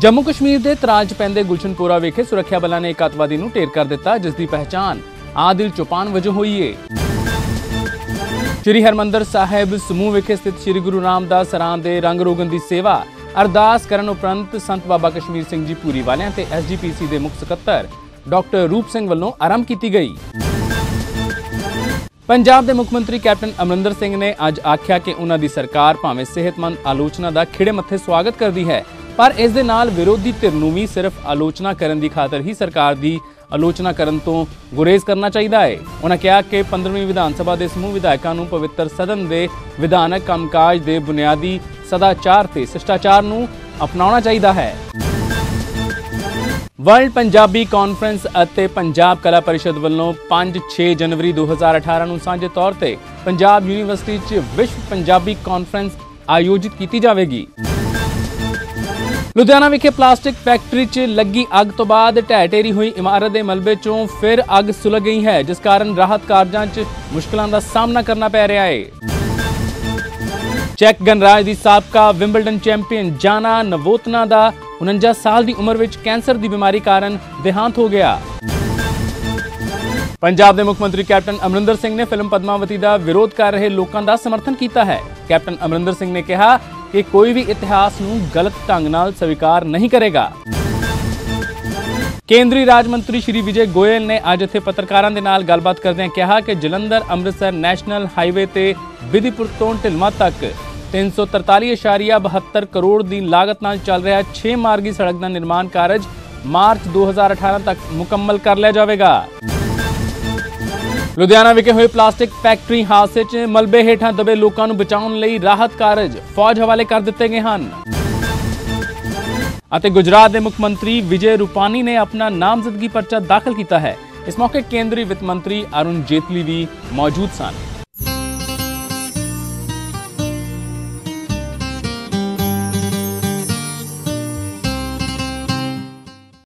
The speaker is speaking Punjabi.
ਜੰਮੂ ਕਸ਼ਮੀਰ ਦੇ ਤਰਾਜ ਪੈਂਦੇ ਗੁਲਸ਼ਨਪੁਰਾ ਵਿਖੇ ਸੁਰੱਖਿਆ ਬਲਾਂ ਨੇ ਇੱਕ ਅੱਤਵਾਦੀ ਨੂੰ ਢੇਰ ਕਰ ਦਿੱਤਾ, ਜਿਸ ਦੀ ਪਹਿਚਾਣ ਆਦਿਲ ਚੌਪਾਨ ਵਜੋਂ ਹੋਈ ਏ। ਸ਼੍ਰੀ ਹਰਮੰਦਰ ਸਾਹਿਬ ਸਮੂਹ ਵਿਖੇ ਸਥਿਤ ਸ਼੍ਰੀ ਗੁਰੂ ਰਾਮਦਾਸ ਸਰਾਂ ਦੇ ਰੰਗ ਰੋਗਨ ਦੀ ਸੇਵਾ ਅਰਦਾਸ ਕਰਨ ਉਪਰੰਤ ਸੰਤ ਬਾਬਾ ਕਸ਼ਮੀਰ ਸਿੰਘ ਜੀ ਪੂਰੀ ਵਾਲਿਆਂ ਤੇ ਐਸਜੀਪੀਸੀ ਦੇ ਮੁੱਖ ਸਕੱਤਰ ਡਾਕਟਰ ਰੂਪ ਸਿੰਘ ਵੱਲੋਂ ਆਰੰਭ ਕੀਤੀ ਗਈ। ਪੰਜਾਬ ਦੇ ਮੁੱਖ ਮੰਤਰੀ ਕੈਪਟਨ ਅਮਰਿੰਦਰ ਸਿੰਘ ਨੇ ਅੱਜ ਆਖਿਆ ਕਿ ਉਹਨਾਂ ਦੀ ਸਰਕਾਰ ਭਾਵੇਂ ਸਿਹਤਮੰਦ ਆਲੋਚਨਾ ਦਾ ਖਿੜੇ ਮੱਥੇ ਸਵਾਗਤ ਕਰਦੀ ਹੈ ਪਰ ਇਸ ਦੇ ਨਾਲ ਵਿਰੋਧੀ ਧਿਰ ਨੂੰ ਵੀ ਸਿਰਫ ਆਲੋਚਨਾ ਕਰਨ ਦੀ ਖਾਤਰ ਹੀ ਸਰਕਾਰ ਦੀ ਆਲੋਚਨਾ ਕਰਨ ਤੋਂ ਗੁਰੇਜ਼ ਕਰਨਾ ਚਾਹੀਦਾ ਹੈ। ਉਹਨਾਂ ਕਿਹਾ ਕਿ 15ਵੀਂ ਵਿਧਾਨ ਸਭਾ ਦੇ ਸਮੂਹ ਵਿਧਾਇਕਾਂ ਨੂੰ ਪਵਿੱਤਰ ਸਦਨ ਦੇ ਵਿਧਾਨਕ ਕੰਮਕਾਜ ਦੇ ਬੁਨਿਆਦੀ ਸਦਾਚਾਰ ਤੇ ਸਿਸ਼ਟਾਚਾਰ ਨੂੰ ਅਪਣਾਉਣਾ ਚਾਹੀਦਾ ਹੈ। ਵਰਲਡ ਪੰਜਾਬੀ ਕਾਨਫਰੰਸ ਅਤੇ ਪੰਜਾਬ ਕਲਾ ਪਰਿਸ਼ਦ ਵੱਲੋਂ 5-6 ਜਨਵਰੀ 2018 ਨੂੰ ਸਾਂਝੇ ਤੌਰ ਤੇ ਪੰਜਾਬ ਯੂਨੀਵਰਸਿਟੀ 'ਚ ਵਿਸ਼ਵ ਪੰਜਾਬੀ ਕਾਨਫਰੰਸ ਆਯੋਜਿਤ ਕੀਤੀ ਜਾਵੇਗੀ। ਲੁਧਿਆਣਾ ਵਿਖੇ ਪਲਾਸਟਿਕ ਫੈਕਟਰੀ 'ਚ ਲੱਗੀ ਅੱਗ ਤੋਂ ਬਾਅਦ ਢਹਿ ਢੇਰੀ ਹੋਈ ਇਮਾਰਤ ਦੇ ਮਲਬੇ 'ਚੋਂ ਫਿਰ ਅੱਗ ਸੁਲਗ ਗਈ ਹੈ, ਜਿਸ ਕਾਰਨ ਰਾਹਤ ਕਾਰਜਾਂ 'ਚ ਮੁਸ਼ਕਲਾਂ ਦਾ ਸਾਹਮਣਾ ਕਰਨਾ ਪੈ ਰਿਹਾ ਹੈ। ਚੈਕ ਗਣਰਾਜ ਦੀ ਸਾਬਕਾ ਵਿੰਬਲਡਨ ਚੈਂਪੀਅਨ ਜਾਨਾ ਨਵੋਤਨਾ ਦਾ 49 ਸਾਲ ਦੀ ਉਮਰ ਵਿੱਚ ਕੈਂਸਰ ਦੀ ਬਿਮਾਰੀ ਕਾਰਨ ਦੇਹਾਂਤ ਹੋ ਗਿਆ। ਪੰਜਾਬ ਦੇ ਮੁੱਖ ਮੰਤਰੀ ਕੈਪਟਨ ਅਮਰਿੰਦਰ ਸਿੰਘ ਨੇ ਫਿਲਮ ਪਦਮਾਵਤੀ ਦਾ ਵਿਰੋਧ ਕਰ ਰਹੇ ਲੋਕਾਂ ਦਾ ਸਮਰਥਨ ਕੀਤਾ ਹੈ। ਕੈਪਟਨ ਅਮਰਿੰਦਰ ਸਿੰਘ ਨੇ ਕਿਹਾ ਕਿ ਕੋਈ ਵੀ ਇਤਿਹਾਸ ਨੂੰ ਗਲਤ ਢੰਗ ਨਾਲ ਸਵੀਕਾਰ ਨਹੀਂ ਕਰੇਗਾ। ਕੇਂਦਰੀ ਰਾਜ ਮੰਤਰੀ ਸ਼੍ਰੀ ਵਿਜੇ ਗੋਇਲ ਨੇ ਅੱਜ ਇੱਥੇ ਪੱਤਰਕਾਰਾਂ ਦੇ ਨਾਲ ਗੱਲਬਾਤ ਕਰਦਿਆਂ ਕਿਹਾ ਕਿ ਜਲੰਧਰ ਅੰਮ੍ਰਿਤਸਰ ਨੈਸ਼ਨਲ ਹਾਈਵੇ ਤੇ ਵਿਧੀਪੁਰ ਤੋਂ ਢਿਲਮਾ ਤੱਕ 343.72 ਕਰੋੜ ਦੀ ਲਾਗਤ ਨਾਲ ਚੱਲ ਰਿਹਾ 6 ਮਾਰਗੀ ਸੜਕ ਦਾ ਨਿਰਮਾਣ ਕਾਰਜ ਮਾਰਚ 2018 ਤੱਕ ਮੁਕੰਮਲ ਕਰ ਲਿਆ ਜਾਵੇਗਾ। ਲੁਧਿਆਣਾ ਵਿਖੇ ਹੋਏ ਪਲਾਸਟਿਕ ਫੈਕਟਰੀ ਹਾਦਸੇ 'ਚ ਮਲਬੇ ਹੇਠਾਂ ਦਬੇ ਲੋਕਾਂ ਨੂੰ ਬਚਾਉਣ ਲਈ ਰਾਹਤ ਕਾਰਜ ਫੌਜ ਹਵਾਲੇ ਕਰ ਦਿੱਤੇ ਗਏ ਹਨ। ਅਤੇ ਗੁਜਰਾਤ ਦੇ ਮੁੱਖ ਮੰਤਰੀ ਵਿਜੇ ਰੂਪਾਨੀ ਨੇ ਆਪਣਾ ਨਾਮਜ਼ਦਗੀ ਪਰਚਾ ਦਾਖਲ ਕੀਤਾ ਹੈ। ਇਸ ਮੌਕੇ ਕੇਂਦਰੀ ਵਿੱਤ ਮੰਤਰੀ ਅਰੁਣ ਜੇਤਲੀ ਵੀ ਮੌਜੂਦ ਸਨ।